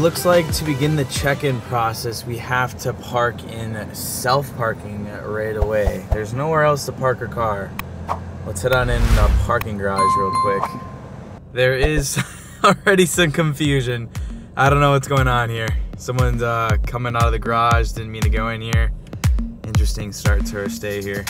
looks like to begin the check-in process, we have to park in self-parking right away. There's nowhere else to park a car. Let's head on in the parking garage real quick. There is already some confusion. I don't know what's going on here. Someone's uh, coming out of the garage, didn't mean to go in here. Interesting start to our stay here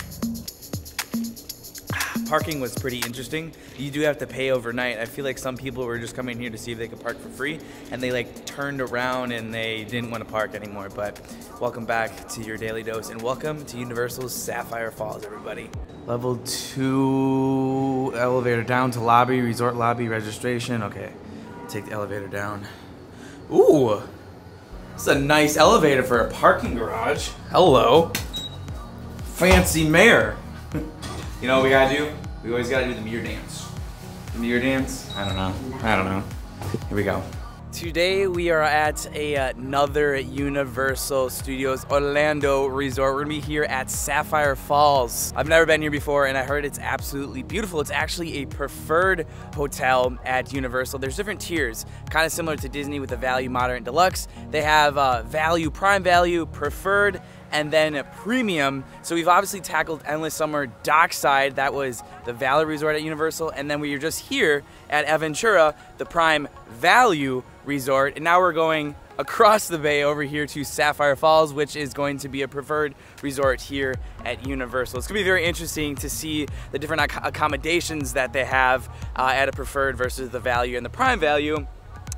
parking was pretty interesting. You do have to pay overnight. I feel like some people were just coming here to see if they could park for free, and they like turned around and they didn't want to park anymore. But welcome back to your daily dose, and welcome to Universal's Sapphire Falls, everybody. Level two elevator down to lobby, resort lobby registration. Okay, take the elevator down. Ooh, it's a nice elevator for a parking garage. Hello, fancy mayor. you know what we gotta do? We always gotta do the mirror dance. The mirror dance? I don't know. I don't know. Here we go. Today we are at a, another Universal Studios Orlando resort. We're gonna be here at Sapphire Falls. I've never been here before and I heard it's absolutely beautiful. It's actually a preferred hotel at Universal. There's different tiers, kind of similar to Disney with the value, moderate, and deluxe. They have uh, value, prime value, preferred, and then premium. So we've obviously tackled Endless Summer Dockside, that was the Value Resort at Universal, and then we are just here at Aventura, the Prime Value Resort, and now we're going across the bay over here to Sapphire Falls, which is going to be a preferred resort here at Universal. It's gonna be very interesting to see the different ac accommodations that they have uh, at a preferred versus the value and the prime value.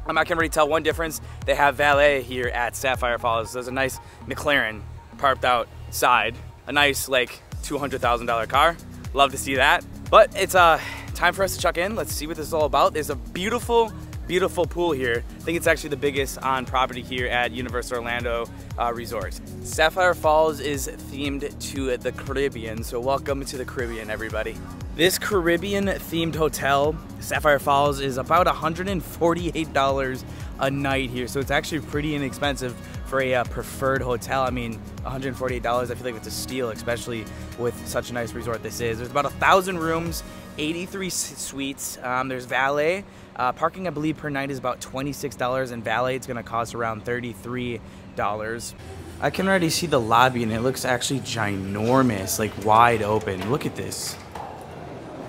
I can already tell one difference. They have valet here at Sapphire Falls. There's a nice McLaren parked outside. A nice like $200,000 car. Love to see that. But it's uh, time for us to check in. Let's see what this is all about. There's a beautiful, beautiful pool here. I think it's actually the biggest on property here at Universal Orlando uh, Resort. Sapphire Falls is themed to the Caribbean, so welcome to the Caribbean, everybody. This Caribbean themed hotel, Sapphire Falls, is about $148 a night here, so it's actually pretty inexpensive for a uh, preferred hotel. I mean, $148, I feel like it's a steal, especially with such a nice resort this is. There's about a thousand rooms, 83 suites. Um, there's valet. Uh, parking, I believe, per night is about $26, and valet it's gonna cost around $33. I can already see the lobby, and it looks actually ginormous, like wide open. Look at this.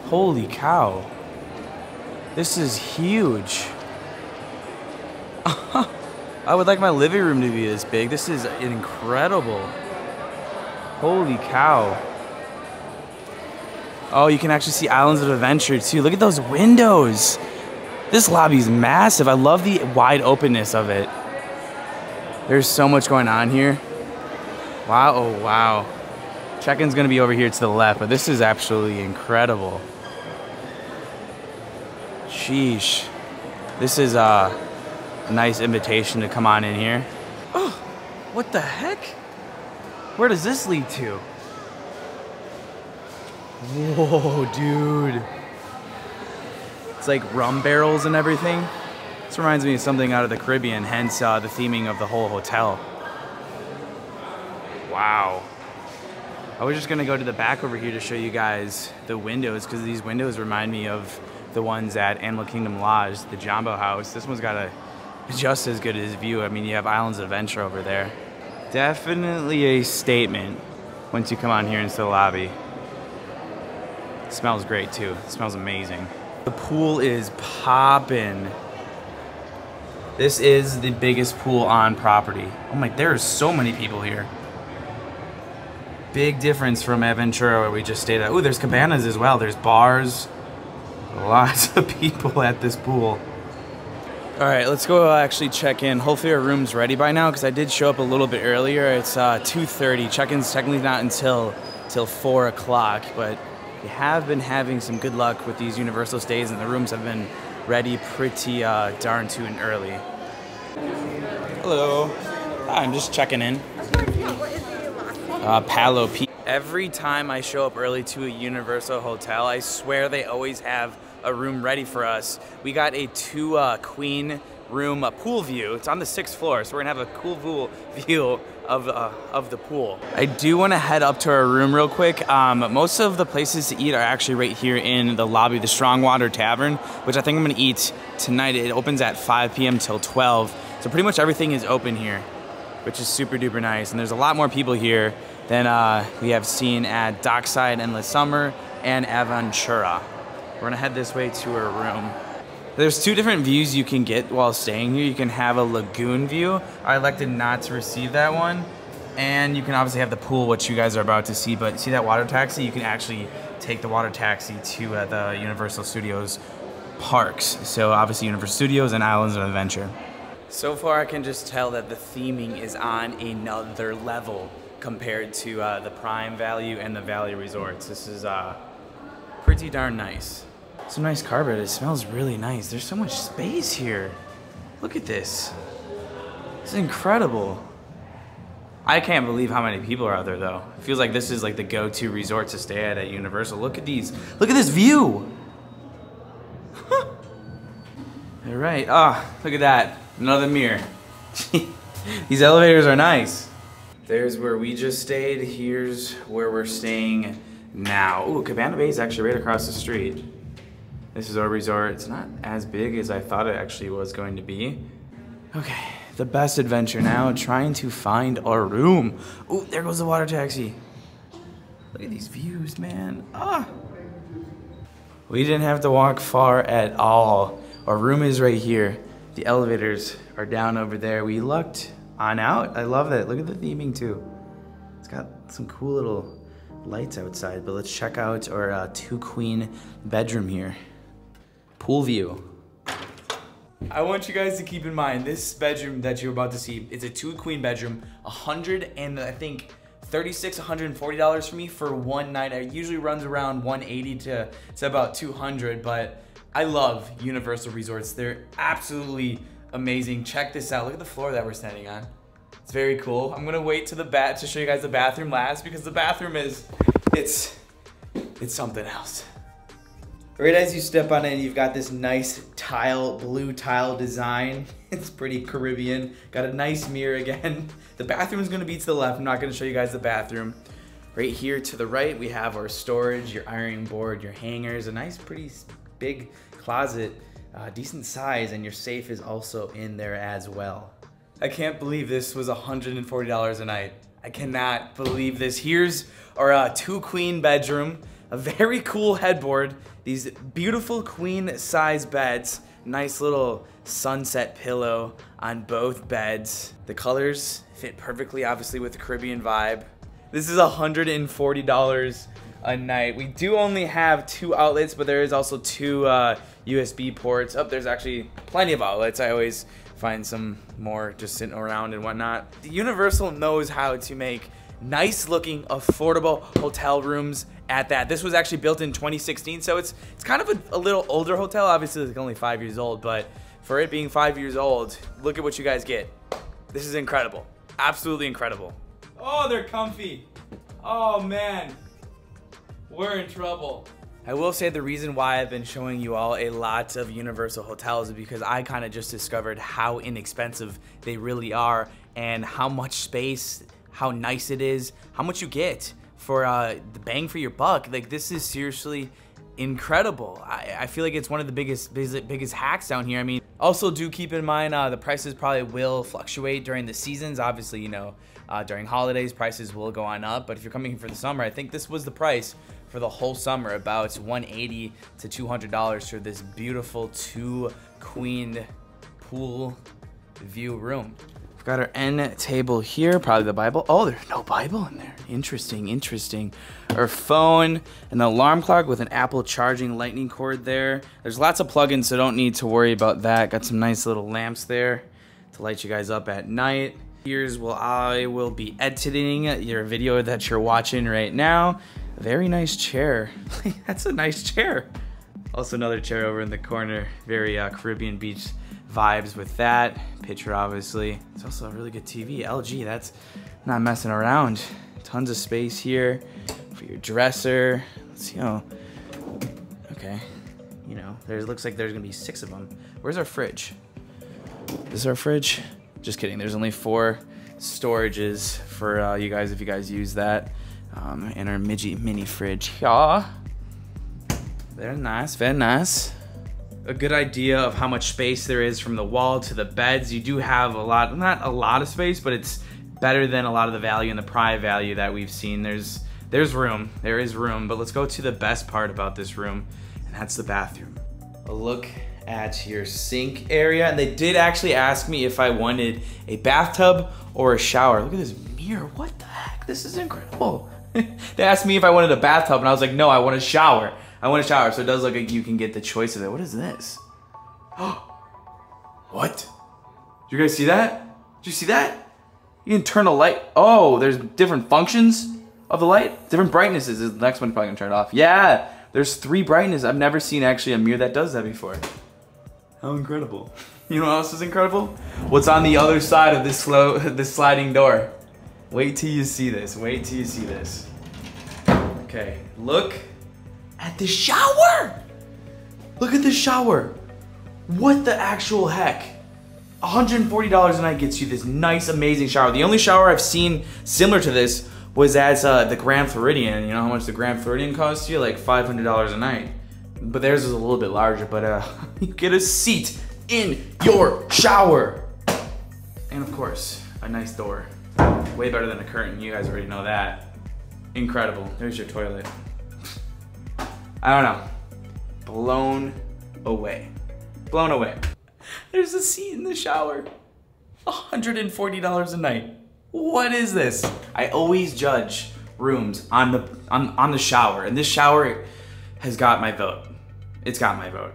Holy cow. This is huge. I would like my living room to be this big. This is incredible. Holy cow. Oh, you can actually see Islands of Adventure too. Look at those windows. This lobby is massive. I love the wide openness of it. There's so much going on here. Wow, oh wow. Check-in's gonna be over here to the left, but this is absolutely incredible. Sheesh. This is uh nice invitation to come on in here. Oh, what the heck? Where does this lead to? Whoa, dude. It's like rum barrels and everything. This reminds me of something out of the Caribbean, hence uh, the theming of the whole hotel. Wow. I was just gonna go to the back over here to show you guys the windows because these windows remind me of the ones at Animal Kingdom Lodge, the Jambo House. This one's got a just as good as view. I mean, you have Islands of Adventure over there. Definitely a statement once you come on here into the lobby. It smells great too. It smells amazing. The pool is popping. This is the biggest pool on property. Oh my, there are so many people here. Big difference from Aventura where we just stayed at. Oh, there's cabanas as well. There's bars. Lots of people at this pool. All right, let's go actually check in. Hopefully our room's ready by now because I did show up a little bit earlier. It's uh, 2.30. Check-in's technically not until, until 4 o'clock, but we have been having some good luck with these Universal stays and the rooms have been ready pretty uh, darn too and early. Hello. Hi, I'm just checking in. Uh, Pallo P. Every time I show up early to a Universal hotel, I swear they always have a room ready for us. We got a two uh, queen room uh, pool view. It's on the sixth floor, so we're gonna have a cool view of, uh, of the pool. I do wanna head up to our room real quick. Um, most of the places to eat are actually right here in the lobby, the Strongwater Tavern, which I think I'm gonna eat tonight. It opens at 5 p.m. till 12. So pretty much everything is open here, which is super duper nice. And there's a lot more people here than uh, we have seen at Dockside Endless Summer and Aventura. We're gonna head this way to our room. There's two different views you can get while staying here. You can have a lagoon view. I elected not to receive that one. And you can obviously have the pool, which you guys are about to see, but see that water taxi? You can actually take the water taxi to uh, the Universal Studios parks. So obviously Universal Studios and Islands of Adventure. So far I can just tell that the theming is on another level compared to uh, the Prime Value and the Value Resorts. This is uh, pretty darn nice. Some nice carpet. It smells really nice. There's so much space here. Look at this. It's incredible. I can't believe how many people are out there though. It feels like this is like the go-to resort to stay at at Universal. Look at these. Look at this view. All right. Ah, oh, look at that. Another mirror. these elevators are nice. There's where we just stayed. Here's where we're staying now. Ooh, Cabana Bay is actually right across the street. This is our resort. It's not as big as I thought it actually was going to be. Okay, the best adventure now, trying to find our room. Ooh, there goes the water taxi. Look at these views, man. Ah. We didn't have to walk far at all. Our room is right here. The elevators are down over there. We lucked on out. I love it. Look at the theming too. It's got some cool little lights outside, but let's check out our uh, two queen bedroom here. Pool view. I want you guys to keep in mind this bedroom that you're about to see. It's a two queen bedroom, a hundred and I think 36 $140 for me for one night. It usually runs around 180 to, to about 200, but I love Universal Resorts. They're absolutely amazing. Check this out. Look at the floor that we're standing on. It's very cool. I'm gonna wait to the bat to show you guys the bathroom last because the bathroom is, it's, it's something else. Right as you step on it, you've got this nice tile, blue tile design. It's pretty Caribbean. Got a nice mirror again. The bathroom is gonna be to the left. I'm not gonna show you guys the bathroom. Right here to the right, we have our storage, your ironing board, your hangers, a nice, pretty big closet uh, decent size, and your safe is also in there as well. I can't believe this was $140 a night. I cannot believe this. Here's our uh, two queen bedroom, a very cool headboard, these beautiful queen size beds, nice little sunset pillow on both beds. The colors fit perfectly, obviously with the Caribbean vibe. This is $140 a night. We do only have two outlets, but there is also two uh, USB ports. Oh, there's actually plenty of outlets. I always find some more just sitting around and whatnot. The Universal knows how to make nice looking, affordable hotel rooms at that. This was actually built in 2016, so it's it's kind of a, a little older hotel. Obviously, it's only five years old, but for it being five years old, look at what you guys get. This is incredible. Absolutely incredible. Oh, they're comfy. Oh, man. We're in trouble. I will say the reason why I've been showing you all a lot of Universal hotels is because I kind of just discovered how inexpensive they really are and how much space, how nice it is, how much you get for uh, the bang for your buck. Like this is seriously incredible. I, I, feel like it's one of the biggest, biggest, biggest hacks down here. I mean, also do keep in mind uh, the prices probably will fluctuate during the seasons. Obviously, you know, uh, during holidays prices will go on up. But if you're coming here for the summer, I think this was the price for the whole summer, about 180 to $200 for this beautiful two queen pool view room. We've got our end table here, probably the Bible. Oh, there's no Bible in there. Interesting, interesting. Our phone, an alarm clock with an Apple charging lightning cord there. There's lots of plugins, so don't need to worry about that. Got some nice little lamps there to light you guys up at night. Here's where I will be editing your video that you're watching right now. Very nice chair. That's a nice chair. Also another chair over in the corner. Very uh, Caribbean beach vibes with that. Picture obviously. It's also a really good TV. LG, that's not messing around. Tons of space here for your dresser. Let's see, oh, okay. You know, there looks like there's gonna be six of them. Where's our fridge? This is our fridge? Just kidding, there's only four storages for uh, you guys if you guys use that um, in our midgy mini fridge. Yeah. Very nice, very nice. a good idea of how much space there is from the wall to the beds. You do have a lot, not a lot of space, but it's better than a lot of the value and the prime value that we've seen. There's there's room, there is room, but let's go to the best part about this room, and that's the bathroom. A look at your sink area, and they did actually ask me if I wanted a bathtub or a shower. Look at this mirror, what the heck? This is incredible. they asked me if I wanted a bathtub, and I was like, no, I want a shower. I want a shower, so it does look like you can get the choice of it. What is this? what? Did you guys see that? Did you see that? You can turn the light. Oh, there's different functions of the light. Different brightnesses. The next one's probably gonna turn it off. Yeah, there's three brightness. I've never seen actually a mirror that does that before. How incredible. You know what else is incredible? What's on the other side of this slow, this sliding door? Wait till you see this. Wait till you see this. Okay, look at the shower. Look at the shower. What the actual heck? $140 a night gets you this nice, amazing shower. The only shower I've seen similar to this was at uh, the Grand Floridian. You know how much the Grand Floridian costs you? Like $500 a night. But theirs is a little bit larger, but uh, you get a seat in your shower. And of course, a nice door. Way better than a curtain, you guys already know that. Incredible, there's your toilet. I don't know, blown away. Blown away. There's a seat in the shower. $140 a night. What is this? I always judge rooms on the on, on the shower, and this shower has got my vote. It's got my vote.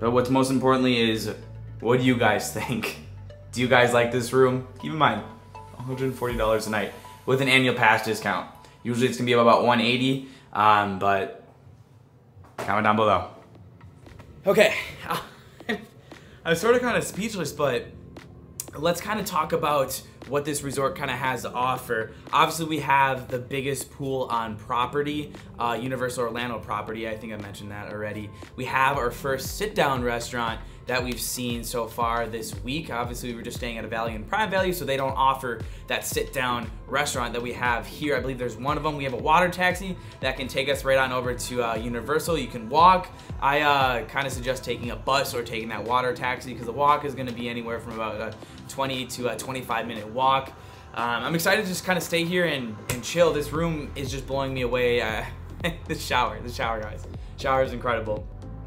But what's most importantly is, what do you guys think? Do you guys like this room? Keep in mind, $140 a night with an annual pass discount. Usually it's gonna be about 180, um, but comment down below. Okay, I'm sort of kind of speechless, but let's kind of talk about what this resort kind of has to offer. Obviously, we have the biggest pool on property, uh, Universal Orlando property. I think I mentioned that already. We have our first sit-down restaurant that we've seen so far this week. Obviously, we were just staying at a Value and Prime Value, so they don't offer that sit-down restaurant that we have here. I believe there's one of them. We have a water taxi that can take us right on over to uh, Universal. You can walk. I uh, kind of suggest taking a bus or taking that water taxi because the walk is going to be anywhere from about a 20 to a 25 minute walk. Um, I'm excited to just kind of stay here and, and chill. This room is just blowing me away. Uh, the shower, the shower, guys. Shower is incredible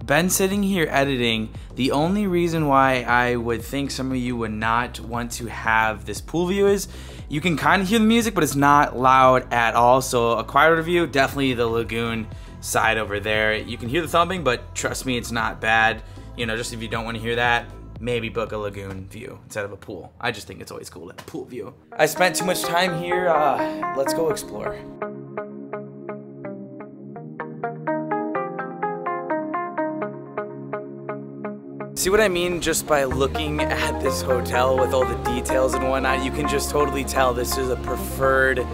been sitting here editing. The only reason why I would think some of you would not want to have this pool view is you can kind of hear the music, but it's not loud at all. So a quieter view, definitely the lagoon side over there. You can hear the thumping, but trust me, it's not bad. You know, just if you don't want to hear that, maybe book a lagoon view instead of a pool. I just think it's always cool to have a pool view. I spent too much time here. Uh, let's go explore. See what I mean just by looking at this hotel with all the details and whatnot? You can just totally tell this is a preferred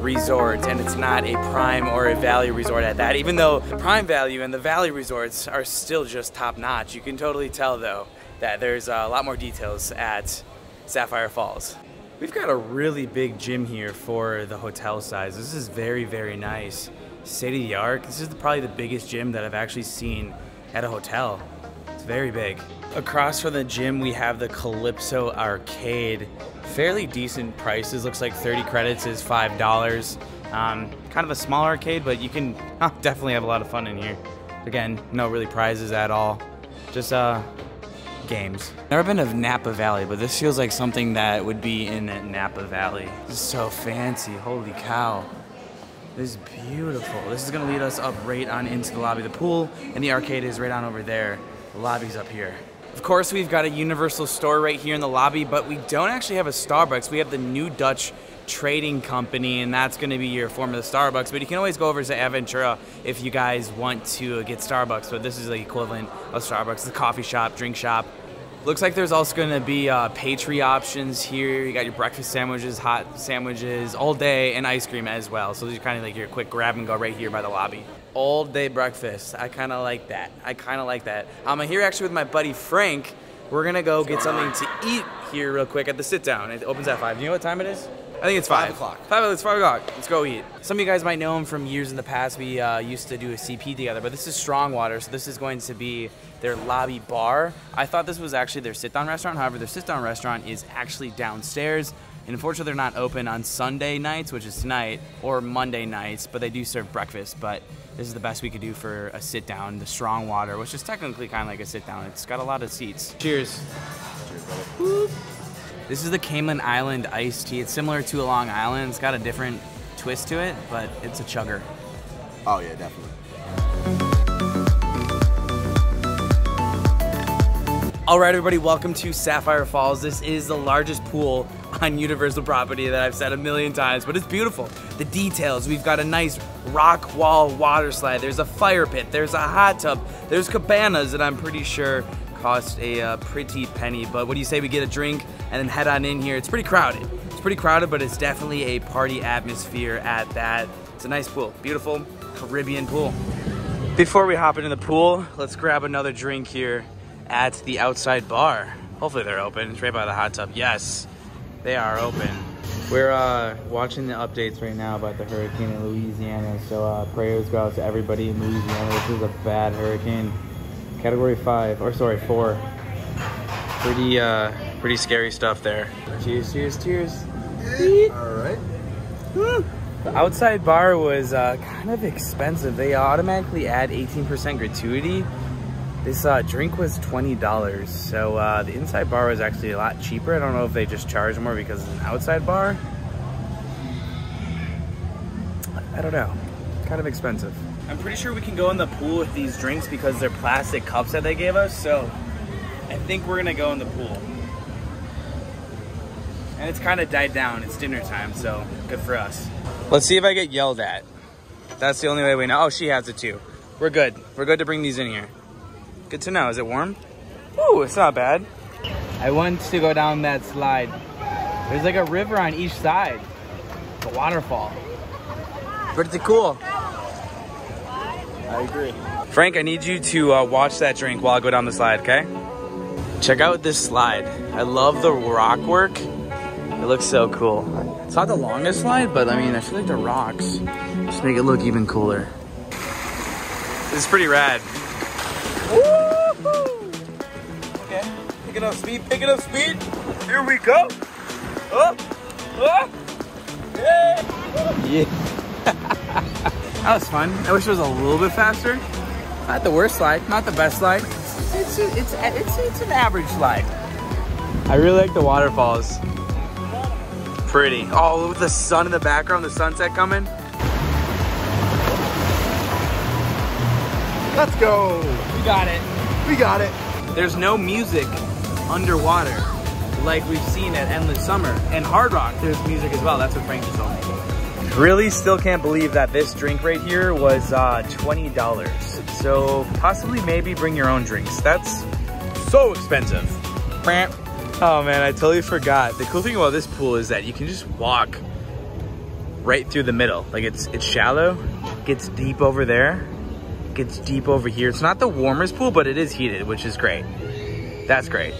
resort and it's not a prime or a value resort at that. Even though prime value and the value resorts are still just top notch, you can totally tell though that there's a lot more details at Sapphire Falls. We've got a really big gym here for the hotel size. This is very, very nice. State of the art. This is probably the biggest gym that I've actually seen at a hotel very big. Across from the gym, we have the Calypso Arcade. Fairly decent prices. Looks like 30 credits is $5. Um, kind of a small arcade, but you can definitely have a lot of fun in here. Again, no really prizes at all. Just uh, games. Never been to Napa Valley, but this feels like something that would be in Napa Valley. This is so fancy. Holy cow. This is beautiful. This is gonna lead us up right on into the lobby. The pool and the arcade is right on over there. The lobby's up here. Of course, we've got a Universal store right here in the lobby, but we don't actually have a Starbucks. We have the New Dutch Trading Company, and that's going to be your form of the Starbucks. But you can always go over to Aventura if you guys want to get Starbucks. But this is the equivalent of Starbucks, the coffee shop, drink shop. Looks like there's also going to be uh, pastry options here. You got your breakfast sandwiches, hot sandwiches, all day, and ice cream as well. So these are kind of like your quick grab and go right here by the lobby all day breakfast. I kind of like that. I kind of like that. I'm here actually with my buddy Frank. We're gonna go get something to eat here real quick at the sit down. It opens at five. Do you know what time it is? I think it's five. Five o'clock. Five. It's five o'clock. Let's go eat. Some of you guys might know him from years in the past. We uh, used to do a CP together, but this is Strongwater, so this is going to be their lobby bar. I thought this was actually their sit-down restaurant. However, their sit-down restaurant is actually downstairs. And unfortunately, they're not open on Sunday nights, which is tonight, or Monday nights, but they do serve breakfast. But this is the best we could do for a sit down, the strong water, which is technically kind of like a sit down. It's got a lot of seats. Cheers. This is the Cayman Island iced tea. It's similar to a Long Island. It's got a different twist to it, but it's a chugger. Oh yeah, definitely. All right, everybody, welcome to Sapphire Falls. This is the largest pool on Universal property that I've said a million times, but it's beautiful. The details, we've got a nice rock wall water slide. There's a fire pit, there's a hot tub, there's cabanas that I'm pretty sure cost a uh, pretty penny. But what do you say we get a drink and then head on in here? It's pretty crowded. It's pretty crowded, but it's definitely a party atmosphere at that. It's a nice pool, beautiful Caribbean pool. Before we hop into the pool, let's grab another drink here at the outside bar. Hopefully they're open. It's right by the hot tub. Yes, they are open. We're uh, watching the updates right now about the hurricane in Louisiana. So uh, prayers go out to everybody in Louisiana. This is a bad hurricane. Category five, or sorry, four. Pretty, uh, pretty scary stuff there. Cheers, cheers, cheers. All right. The outside bar was uh, kind of expensive. They automatically add 18% gratuity. This uh, drink was $20, so uh, the inside bar was actually a lot cheaper. I don't know if they just charge more because it's an outside bar. I don't know. Kind of expensive. I'm pretty sure we can go in the pool with these drinks because they're plastic cups that they gave us, so I think we're gonna go in the pool. And it's kind of died down. It's dinner time, so good for us. Let's see if I get yelled at. That's the only way we know. Oh, she has it too. We're good. We're good to bring these in here. Good to know. Is it warm? Ooh, it's not bad. I want to go down that slide. There's like a river on each side. It's a waterfall. Pretty cool. I agree. Frank, I need you to uh, watch that drink while I go down the slide, okay? Check out this slide. I love the rock work. It looks so cool. It's not the longest slide, but I mean, I feel like the rocks just make it look even cooler. This is pretty rad. Okay, picking up speed, picking up speed. Here we go. Up, up. Yeah. Yeah. that was fun. I wish it was a little bit faster. Not the worst slide, not the best slide. It's it's it's it's, it's an average slide. I really like the waterfalls. Pretty. Oh, with the sun in the background, the sunset coming. Let's go. We got it. We got it. There's no music underwater like we've seen at Endless Summer. And Hard Rock, there's music as well. That's what Frank just told me. Really still can't believe that this drink right here was uh, $20. So possibly maybe bring your own drinks. That's so expensive. Pramp. Oh man, I totally forgot. The cool thing about this pool is that you can just walk right through the middle. Like it's it's shallow, gets deep over there, gets deep over here. It's not the warmest pool, but it is heated, which is great. That's great.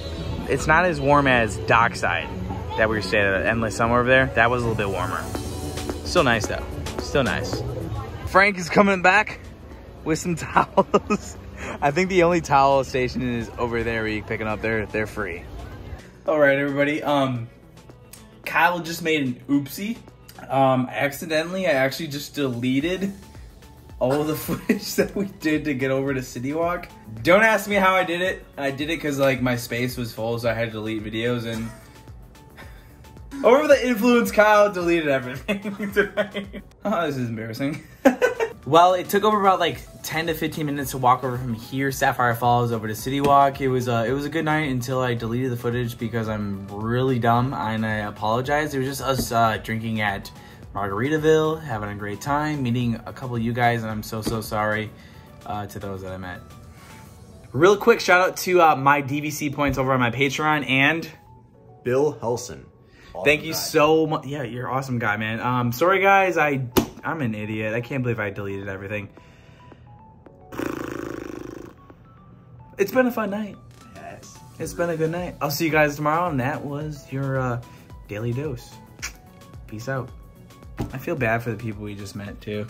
It's not as warm as Dockside that we were staying at Endless Summer over there. That was a little bit warmer. Still nice though. Still nice. Frank is coming back with some towels. I think the only towel station is over there where you pick them up. They're they're free. All right, everybody. Um, Kyle just made an oopsie. Um, accidentally, I actually just deleted all the footage that we did to get over to CityWalk. Don't ask me how I did it. I did it because like my space was full, so I had to delete videos and. Over the influence, Kyle deleted everything. Oh, this is embarrassing. well, it took over about like 10 to 15 minutes to walk over from here, Sapphire Falls, over to CityWalk. It was uh, it was a good night until I deleted the footage because I'm really dumb and I apologize. It was just us uh, drinking at Margaritaville, having a great time, meeting a couple of you guys, and I'm so, so sorry uh, to those that I met. Real quick shout out to uh, my DVC points over on my Patreon and Bill Helson. Thank you guy. so much. Yeah, you're awesome guy, man. Um, sorry guys, I I'm an idiot. I can't believe I deleted everything. It's been a fun night. Yes. It's been a good night. I'll see you guys tomorrow, and that was your uh, daily dose. Peace out. I feel bad for the people we just met too.